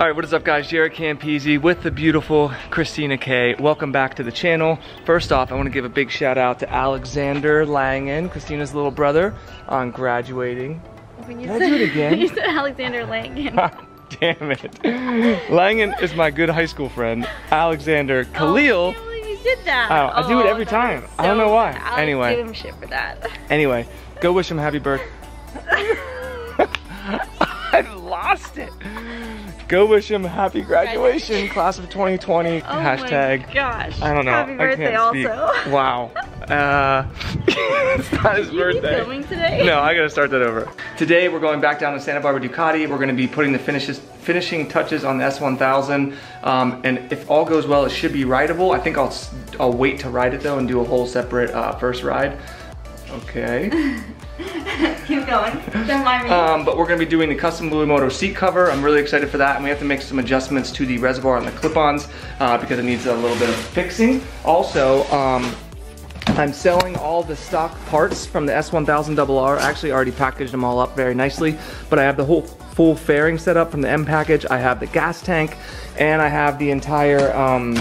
All right, what is up guys? Jaret Campisi with the beautiful Christina K. Welcome back to the channel. First off, I wanna give a big shout out to Alexander Langen, Christina's little brother, on graduating. When you Did I do it again? You said Alexander Langen. Damn it. Langen is my good high school friend. Alexander oh, Khalil. Oh, I you did that. Oh, I do it oh, every time. is I don't know why. I'll Anyway. give him shit for that. Anyway, go wish him happy birthday. I lost it. Go wish him happy graduation, class of 2020. Oh hashtag. my gosh. I don't know. Happy birthday also. Wow. Uh, it's not his You birthday. filming today? No, I gotta start that over. Today we're going back down to Santa Barbara Ducati. We're gonna be putting the finishes, finishing touches on the S1000. Um, and if all goes well, it should be rideable. I think I'll, I'll wait to ride it though and do a whole separate uh, first ride. Okay. Keep going. Don't mind me. Um, but we're gonna be doing the custom Blue Luimoto seat cover. I'm really excited for that. And we have to make some adjustments to the reservoir and the clip-ons uh, because it needs a little bit of fixing. Also, um, I'm selling all the stock parts from the S1000RR. I actually already packaged them all up very nicely, but I have the whole full fairing set up from the M package. I have the gas tank, and I have the entire um,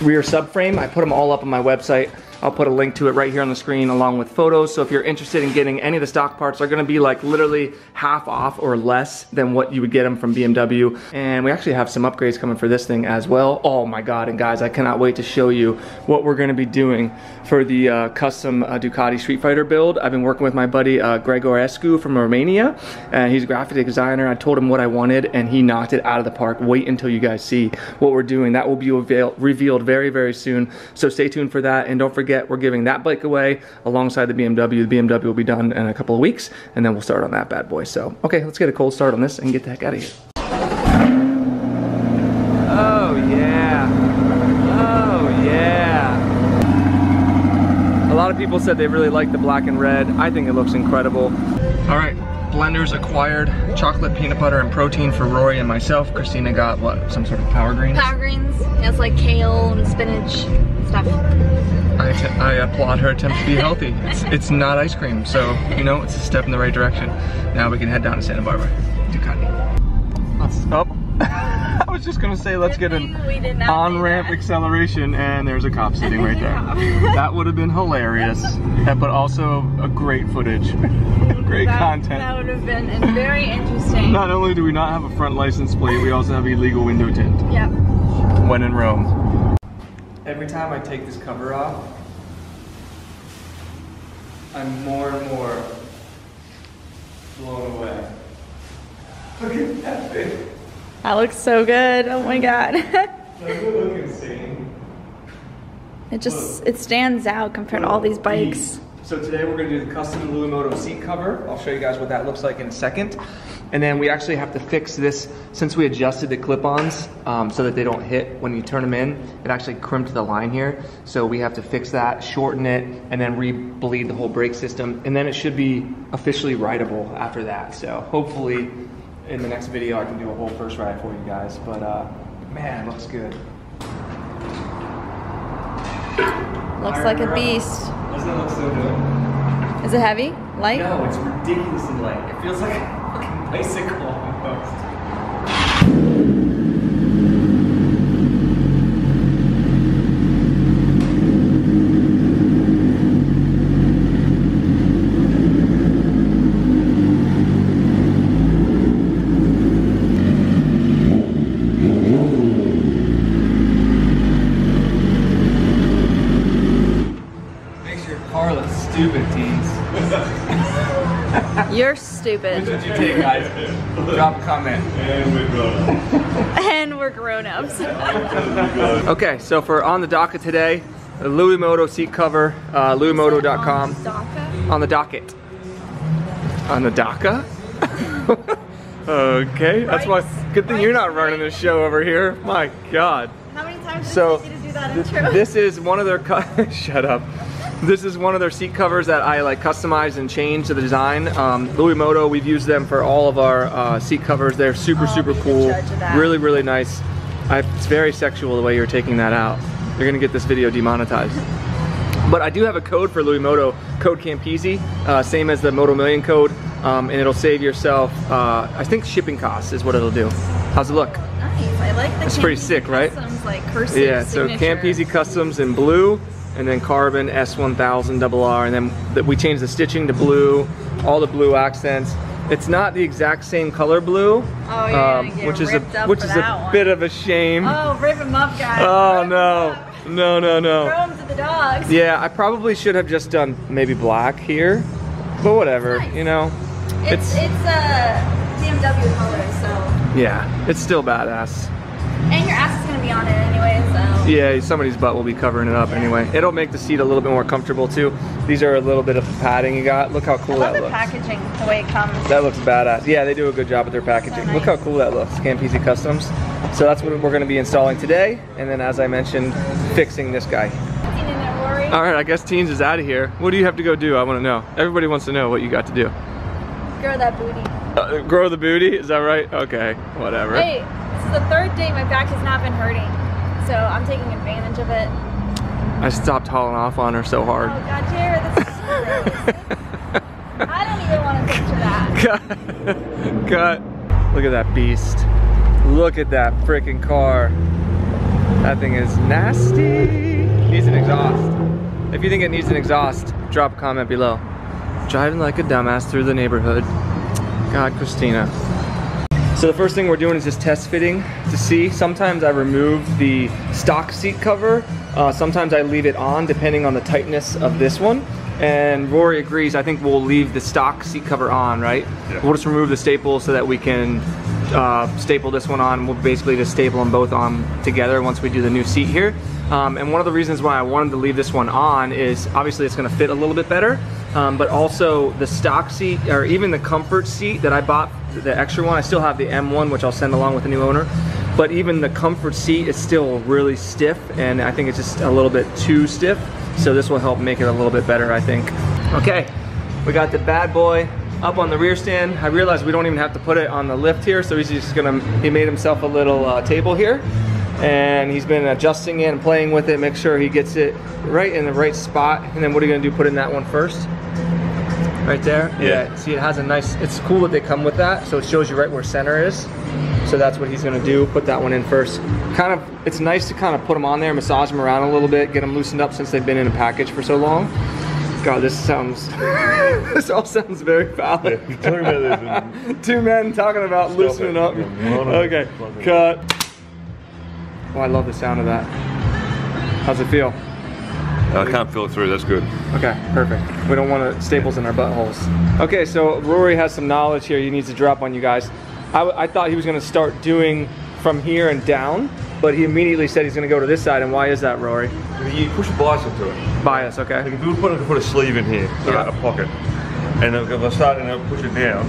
rear subframe. I put them all up on my website. I'll put a link to it right here on the screen along with photos. So if you're interested in getting any of the stock parts, they're gonna be like literally half off or less than what you would get them from BMW. And we actually have some upgrades coming for this thing as well. Oh my God, and guys, I cannot wait to show you what we're gonna be doing for the uh, custom uh, Ducati Streetfighter build. I've been working with my buddy uh, Gregor Escu from Romania, and he's a graphic designer. I told him what I wanted, and he knocked it out of the park. Wait until you guys see what we're doing. That will be revealed very, very soon. So stay tuned for that, and don't forget, we're giving that bike away alongside the BMW. The BMW will be done in a couple of weeks, and then we'll start on that bad boy. So, okay, let's get a cold start on this and get the heck out of here. Oh, yeah. Oh, yeah. A lot of people said they really like the black and red. I think it looks incredible. All right, blenders acquired. Chocolate, peanut butter, and protein for Rory and myself. Christina got what, some sort of power greens? Power greens. It's like kale and spinach stuff. I, I applaud her attempt to be healthy. It's, it's not ice cream, so, you know, it's a step in the right direction. Now we can head down to Santa Barbara. Ducati. Let's, oh. I was just gonna say, let's get an We did not say on-ramp acceleration, and there's a cop sitting right there. that would have been hilarious, but also a great footage, great That, content. that would have been very interesting. Not only do we not have a front license plate, we also have illegal window tint. Yep. When in Rome. Every time I take this cover off, I'm more and more blown away. Look at that thing. That looks so good. Oh my god. It just it stands out compared to all these bikes. So today we're gonna do the custom Luimoto seat cover. I'll show you guys what that looks like in a second. And then we actually have to fix this, since we adjusted the clip-ons um, so that they don't hit when you turn them in, it actually crimped the line here. So we have to fix that, shorten it, and then re-bleed the whole brake system. And then it should be officially rideable after that. So hopefully in the next video I can do a whole first ride for you guys. But uh, man, it looks good. Looks like a beast. Doesn't it look so good? Is it heavy? Light? No, it's ridiculously light. It feels like a fucking bicycle almost. Makes your car look stupid, teens. You're Which would you take, guys? Drop a comment. and we're grown-ups. Okay, so for on the docket today, the Luimoto seat cover, uh, luimoto.com. DACA? On the docket. On the DACA? okay, that's why. Good thing you're not running this show over here. My God. How many times So take you to do that intro? this is one of their shut up. This is one of their seat covers that I like customized and changed to the design. Um, Luimoto, we've used them for all of our uh, seat covers. They're super, Oh, super cool. judge of that. Really, really nice. I, it's very sexual the way you're taking that out. You're gonna get this video demonetized. But I do have a code for Luimoto, code Campisi, uh, same as the Moto Million code, um, and it'll save yourself, uh, I think shipping costs is what it'll do. How's it look? Nice. I like the That's pretty sick, right? Customs, like cursive Yeah, so signature. Campisi Customs in blue, and then Carbon S1000 RR, and then th- we changed the stitching to blue, all the blue accents. It's not the exact same color blue, um, Oh, you're gonna which is a which is a one. bit of a shame. Oh, rip him up, guys. Oh, Rip no, no, no, no. Throw him to the dogs. Yeah, I probably should have just done maybe black here, but whatever, Nice. you know. It's It's- it's a BMW color, so Yeah, it's still badass. And your ass is gonna be on it anyway, so Yeah, somebody's butt will be covering it up anyway. It'll make the seat a little bit more comfortable too. These are a little bit of padding you got. Look how cool that the looks. packaging, the way it comes. That looks badass. Yeah, they do a good job with their packaging. So Look how cool that looks, Campisi Customs. So that's what we're gonna be installing today. And then as I mentioned, fixing this guy. Seen in a Rory. All right, I guess Teens is out of here. What do you have to go do? I wanna know. Everybody wants to know what you got to do. Grow that booty. Uh, grow the booty, is that right? Okay, whatever. Hey, the third day my back has not been hurting, so I'm taking advantage of it. I stopped hauling off on her so Oh hard. God, Jared, this is so gross. I don't even want to picture that. Cut. Cut. Look at that beast. Look at that freaking car. That thing is nasty. Needs an exhaust. If you think it needs an exhaust, drop a comment below. Driving like a dumbass through the neighborhood. God, Christina. So the first thing we're doing is just test fitting to see. Sometimes I remove the stock seat cover. Uh, sometimes I leave it on depending on the tightness of this one. And Rory agrees, I think we'll leave the stock seat cover on, right? Yeah. We'll just remove the staples so that we can uh, staple this one on. We'll basically just staple them both on together once we do the new seat here. Um, and one of the reasons why I wanted to leave this one on is obviously it's gonna fit a little bit better, um, but also the stock seat or even the comfort seat that I bought, the extra one, I still have the M1, which I'll send along with the new owner. But even the comfort seat is still really stiff and I think it's just a little bit too stiff. So this will help make it a little bit better, I think. Okay, we got the bad boy up on the rear stand. I realized we don't even have to put it on the lift here, so he's just gonna, he made himself a little uh, table here and he's been adjusting it and playing with it, make sure he gets it right in the right spot. And then what are you gonna do, put in that one first? Right there? Yeah. See, it has a nice, it's cool that they come with that, so it shows you right where center is. So that's what he's gonna do, put that one in first. Kind of, it's nice to kind of put them on there, massage them around a little bit, get them loosened up since they've been in a package for so long. God, this sounds, this all sounds very valid. Yeah, you're talking about this Two men talking about loosening it. up. Yeah, one of Okay, them. One of them. cut. Oh, I love the sound of that. How's it feel? I can't feel it through, that's good. Okay, perfect. We don't want to staples in our buttholes. Okay, so Rory has some knowledge here he needs to drop on you guys. I, I thought he was gonna start doing from here and down, but he immediately said he's gonna go to this side, and why is that, Rory? You push a bicep to it. Bias, Like okay? if you put, put a sleeve in here, Yeah. right, a pocket, and if I start and I push it down,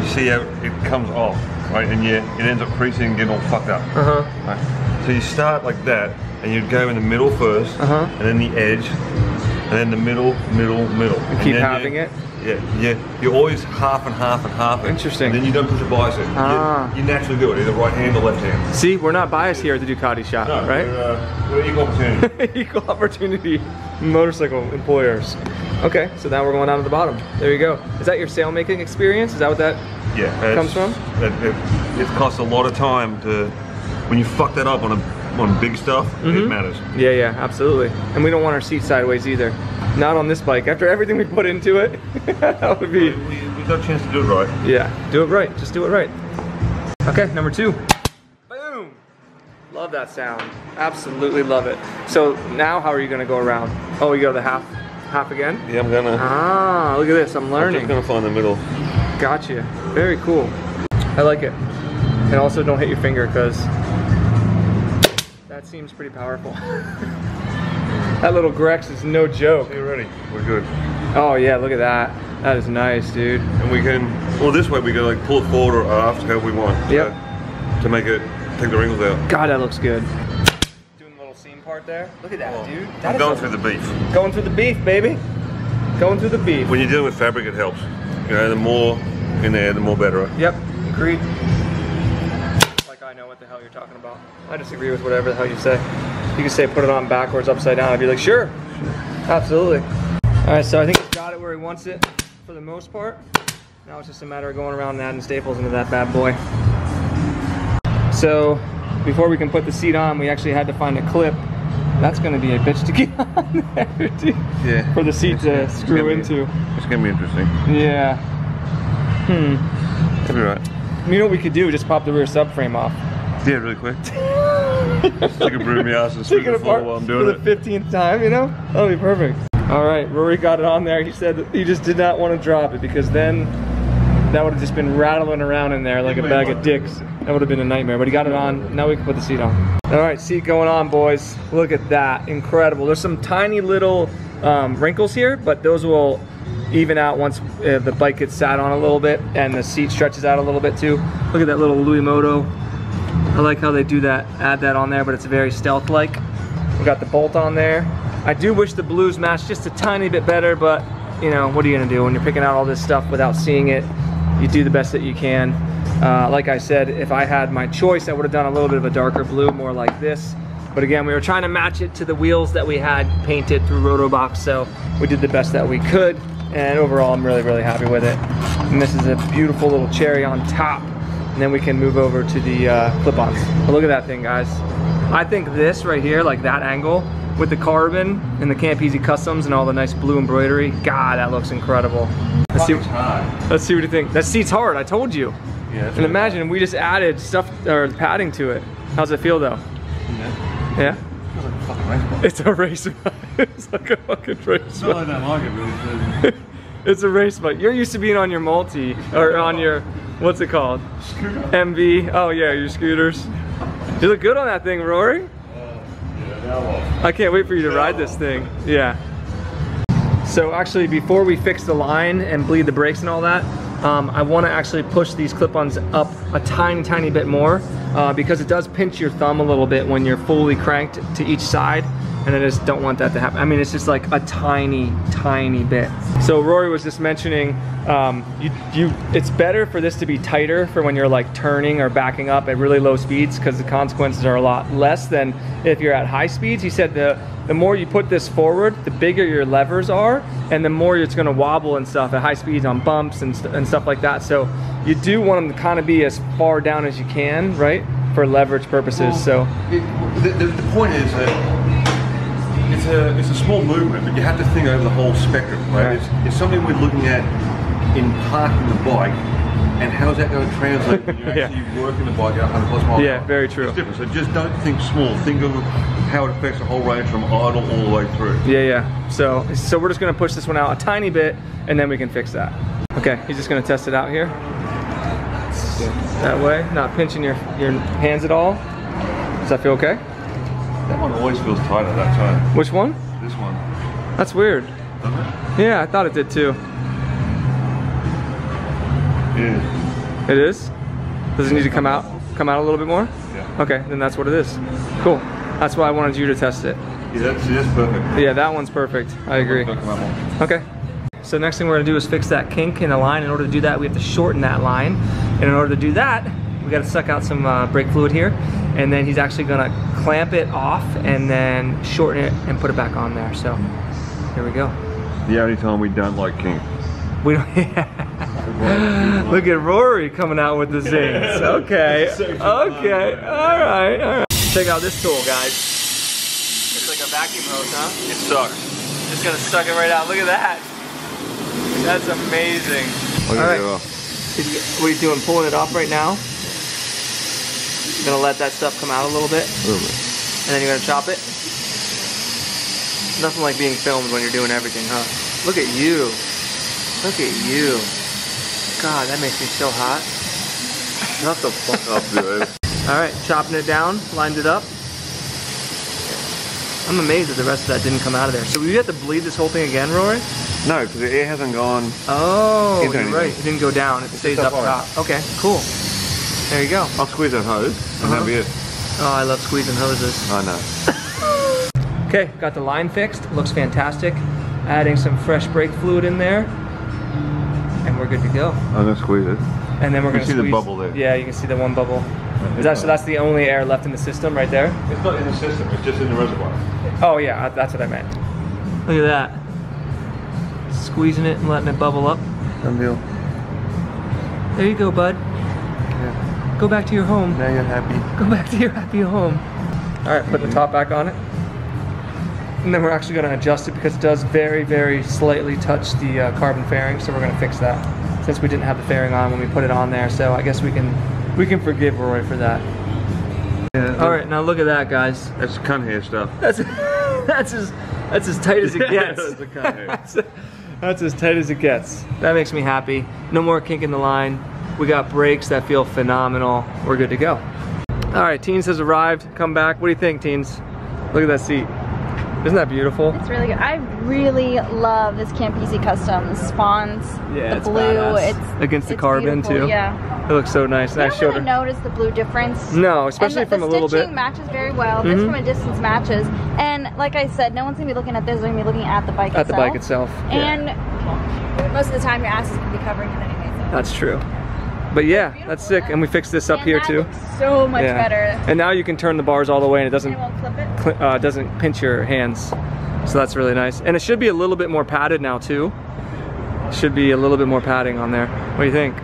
you see how it comes off, right? And you, it ends up creasing and getting all fucked up. Uh-huh. Right? So you start like that, and you go in the middle 1st Uh-huh. and then the edge, and then the middle, middle, middle. And keep having you- it? Yeah, yeah. You're always half and half and half. Interesting. And then you don't push a bicep. You- Ah. You, naturally do it, either right hand or left hand. See, we're not biased here at the Ducati shop, No, right? We're, uh, we're equal opportunity. Equal opportunity motorcycle employers. Okay, so now we're going down to the bottom. There you go. Is that your sail making experience? Is that what that? Yeah, Comes from? It, it, it costs a lot of time to when you fuck that up on a on big stuff. Mm-hmm. It matters. Yeah, yeah, absolutely. And we don't want our seat sideways either. Not on this bike. After everything we put into it, that would be. we, we got a chance to do it right. Yeah, do it right. Just do it right. Okay, number two. Boom. Love that sound. Absolutely love it. So now, how are you gonna go around? Oh, you go the half, half again. Yeah, I'm gonna. Ah, look at this. I'm learning. I'm gonna find the middle. Gotcha. Very cool. I like it. And also don't hit your finger because that seems pretty powerful. that little Grex is no joke. Okay, ready. We're good. Oh yeah, look at that. That is nice, dude. And we can. Well, this way we can like pull it forward or aft however we want. Yep. to make it take the wrinkles out. God, that looks good. Doing the little seam part there. Look at that, Oh, dude. I'm That is going a- through the beef. going through the beef, baby. Going through the beef. When you're dealing with fabric, it helps. You know, the more in there, the more better. Yep, agreed. Like I know what the hell you're talking about. I disagree with whatever the hell you say. You can say put it on backwards, upside down. I'd be like, sure, absolutely. All right, so I think he's got it where he wants it for the most part. Now it's just a matter of going around and adding staples into that bad boy. So before we can put the seat on, we actually had to find a clip. That's gonna be a bitch to get on there, dude. Yeah. For the seat to It's screw gonna be- into. It's gonna be interesting. Yeah. Hmm. It'll be right. You know what we could do? Just pop the rear subframe off. Yeah, really quick. Stick a the and Take it apart while I'm doing for the fifteenth time, you know? That'll be perfect. All right, Rory got it on there. He said that he just did not want to drop it because then that would have just been rattling around in there like a bag of dicks. That would have been a nightmare. But he got it on. Now we can put the seat on. All right, seat going on, boys. Look at that, incredible. There's some tiny little um, wrinkles here, but those will even out once uh, the bike gets sat on a little bit and the seat stretches out a little bit too. Look at that little Luimoto I like how they do that, add that on there, but it's very stealth-like. We got the bolt on there. I do wish the blues matched just a tiny bit better, but you know, what are you gonna do when you're picking out all this stuff without seeing it? You do the best that you can. Uh, like I said, if I had my choice, I would have done a little bit of a darker blue, more like this. But again, we were trying to match it to the wheels that we had painted through Rotobox, so we did the best that we could. And overall, I'm really, really happy with it. And this is a beautiful little cherry on top and then we can move over to the uh, clip-ons. But look at that thing, guys. I think this right here, like that angle, with the carbon and the Campisi Customs and all the nice blue embroidery, God, that looks incredible. Let's see, It's let's see what you think. That seat's hard, I told you. Yeah. And imagine we just added stuff or padding to it. How's it feel though? Yeah. Yeah? Feels like a fucking race bike. It's a race bike. it's like a fucking race No, bike. Don't like it, but it's It's a race bike. You're used to being on your multi or on your what's it called? MV. Oh yeah, your scooters. You look good on that thing, Rory. I can't wait for you to ride this thing. Yeah. So actually, before we fix the line and bleed the brakes and all that, um, I want to actually push these clip-ons up a tiny, tiny bit more uh, because it does pinch your thumb a little bit when you're fully cranked to each side. And I just don't want that to happen. I mean, it's just like a tiny, tiny bit. So Rory was just mentioning, um, you, you, it's better for this to be tighter for when you're like turning or backing up at really low speeds because the consequences are a lot less than if you're at high speeds. He said the, the more you put this forward, the bigger your levers are, and the more it's gonna wobble and stuff at high speeds on bumps and, st- and stuff like that. So you do want them to kind of be as far down as you can, right? For leverage purposes, so. It, the, the, point is that it's a it's a small movement, but you have to think over the whole spectrum, right? Right. It's, it's something we're looking at in parking the bike, and how's that going to translate when you're Yeah. actually working the bike at 100 plus miles? Yeah, very true. It's different. So just don't think small. Think of how it affects the whole range from idle all the way through. Yeah, yeah. So, so we're just gonna push this one out a tiny bit, and then we can fix that. Okay, he's just gonna test it out here. That way, not pinching your your hands at all. Does that feel okay? That one always feels tighter that time. Which one? This one, That's weird. doesn't it? Yeah, I thought it did too. Yeah. It is. Does it need to come out? Come out a little bit more? Yeah. Okay, then that's what it is. Cool. That's why I wanted you to test it. Yeah, that's, that's perfect. Yeah, that one's perfect. I agree. Don't come out more. Okay. So next thing we're gonna do is fix that kink in the line. In order to do that, we have to shorten that line. And in order to do that, we gotta suck out some uh, brake fluid here. And then he's actually gonna clamp it off and then shorten it and put it back on there. So here we go. The only time we don't like King. We don't, Look at Rory coming out with the zings. Okay, okay, all right, all right. Check out this tool, guys. It's like a vacuum hose, huh? It sucks. Just gonna suck it right out. Look at that. That's amazing. Look at right. Is What are you doing? Pulling it off right now? Gonna let that stuff come out a little bit, A little bit. and then you're gonna chop it. Nothing like being filmed when you're doing everything, huh? Look at you. Look at you. God, that makes me so hot. Shut the fuck up, dude. All right, chopping it down, lined it up. I'm amazed that the rest of that didn't come out of there. So we have to bleed this whole thing again, Rory? No, because the air hasn't gone. Oh, you're anything. right. It didn't go down. It stays up top. Okay, cool. There you go. I'll squeeze that hose, and that'll be it. Uh-huh. Oh, I love squeezing hoses. I know. Okay, got the line fixed. Looks fantastic. Adding some fresh brake fluid in there. And we're good to go. I'm gonna squeeze it. And then we're You gonna see the bubble there? Yeah, you can see the one bubble. Is that, so that's the only air left in the system right there? It's not in the system. It's just in the reservoir. Oh yeah, that's what I meant. Look at that. Squeezing it and letting it bubble up. Done deal. There you go, bud. Yeah. Go back to your home. Now you're happy. Go back to your happy home. All right, put the top back on it. And then we're actually gonna adjust it because it does very, very slightly touch the uh, carbon fairing. So we're gonna fix that since we didn't have the fairing on when we put it on there. So I guess we can, we can forgive Roy for that. Yeah, All right, now look at that, guys. That's cunt hair stuff. That's, that's as, that's as tight as it gets. That's the cunt hair. that's, as tight as it gets. That makes me happy. No more kink in the line. We got brakes that feel phenomenal. We're good to go. All right, Teens has arrived. Come back. What do you think, Teens? Look at that seat. Isn't that beautiful? It's really good. I really love this Campisi Customs Spawns. Yeah, the it's blue. badass. It's Against the it's carbon, too. Yeah. It looks so nice. You I don't showed really her. notice the blue difference. No, especially and the, from a the little stitching bit. matches very well. This Mhm. from a distance matches. And like I said, no one's gonna be looking at this. They're gonna be looking at the bike itself. At the bike itself. yeah. And most of the time, your ass is gonna be covering it anyway. So. That's true. But yeah, that's sick. And we fixed this up And here too. looks so much yeah. better. And now you can turn the bars all the way and it doesn't it clip it. uh, doesn't pinch your hands. So that's really nice. And it should be a little bit more padded now too. Should be a little bit more padding on there. What do you think?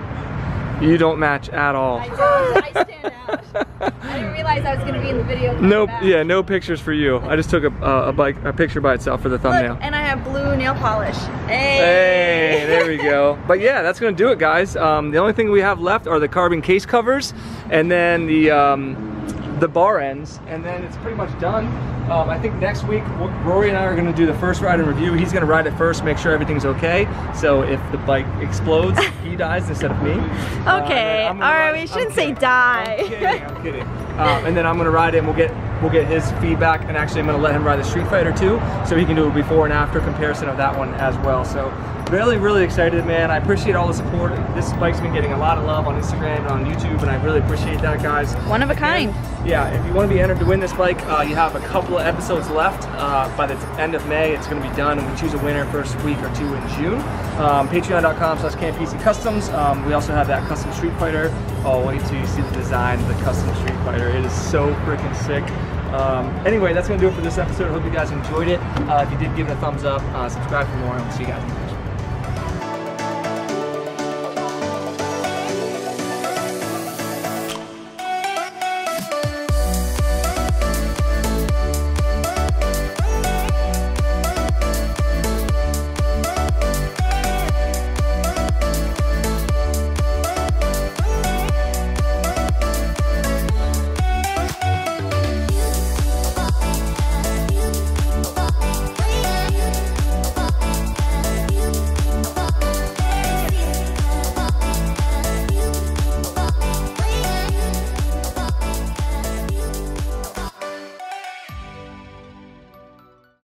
You don't match at all. I don't. I stand out. I didn't realize I was gonna be in the video. No, back. yeah, no pictures for you. I just took a, a, a bike, a picture by itself for the Look, thumbnail. and I have blue nail polish. Hey, there we go. But yeah, that's gonna do it, guys. Um, the only thing we have left are the carbon case covers, and then the um, the bar ends, and then it's pretty much done. Um, I think next week Rory and I are gonna do the first ride and review. He's gonna ride it first, make sure everything's okay. So if the bike explodes, he dies instead of me. Uh, Okay, I'm all right, ride- we shouldn't say die. I'm kidding. I'm kidding. Um, and then I'm gonna ride it, and we'll get we'll get his feedback. And actually, I'm gonna let him ride the Streetfighter too, so he can do a before and after comparison of that one as well. So really, really excited, man. I appreciate all the support. This bike's been getting a lot of love on Instagram and on YouTube, and I really appreciate that, guys. One of a kind. Yeah, if you want to be entered to win this bike, uh, you have a couple of episodes left. Uh, by the end of May, it's going to be done, and we choose a winner first week or two in June. Um, Patreon.com slash Campisi Customs. Um, we also have that custom Streetfighter. Oh, wait till you see the design of the custom Streetfighter. It is so freaking sick. Um, anyway, that's going to do it for this episode. I hope you guys enjoyed it. Uh, if you did, give it a thumbs up, uh, subscribe for more, and we'll see you guys.